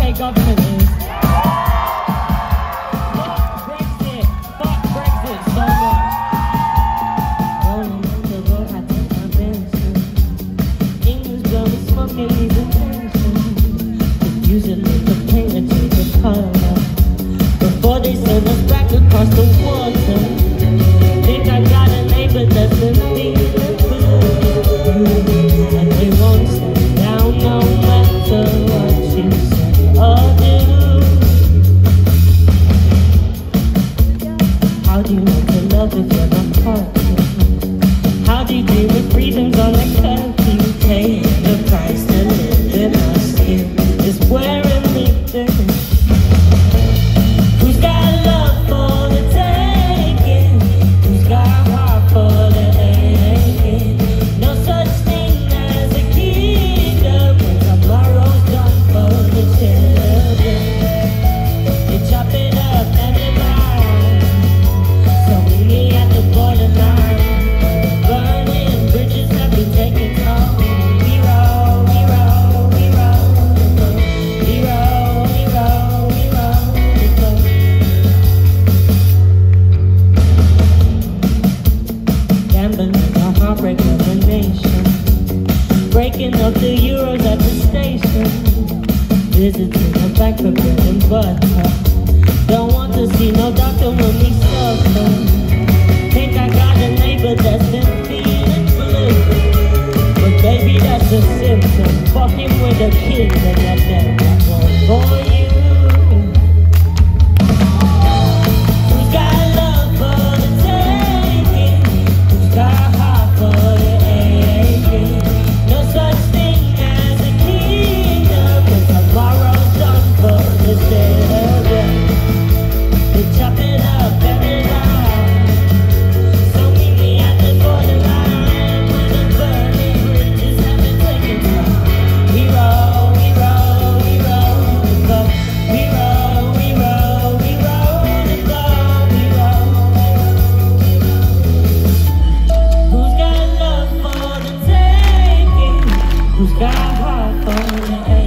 Government is. Fuck Brexit. Fuck Brexit so much. Rolling the road, I take my Benson. English blowing smoke and How do you to love if you're How do you dream of freedoms on a curfew? Visiting a back for bread and butter. Don't want to see no doctor when we suffer. Think I got a neighbor that's been feeling blue. But baby, that's a symptom. Fucking with a kid. who's got heart for me?